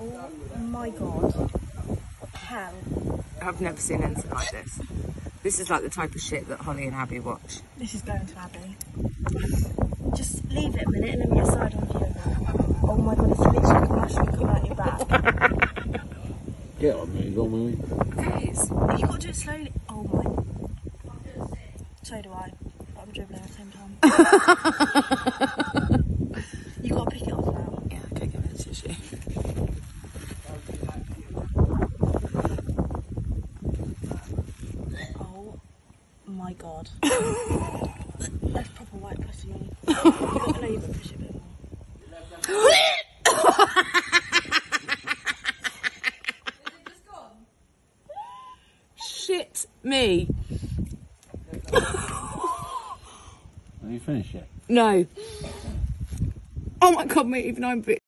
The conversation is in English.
Oh my god. How? I've never seen anything like this. This is like the type of shit that Holly and Abby watch. This is going to Abby. Just leave it a minute and let me get side on view. Oh my god, it's literally commercially coming out your back. Get on me, go on me. Guys, you gotta do it slowly. Oh my. So do I. But I'm dribbling at the same time. you gotta pick it off now. yeah, okay, give me the tissue. Oh my god. That's proper white pussy. me. you gotta know you gotta push it a bit more. Shit me. Are you finished yet? No. Oh my god, mate, even I'm bit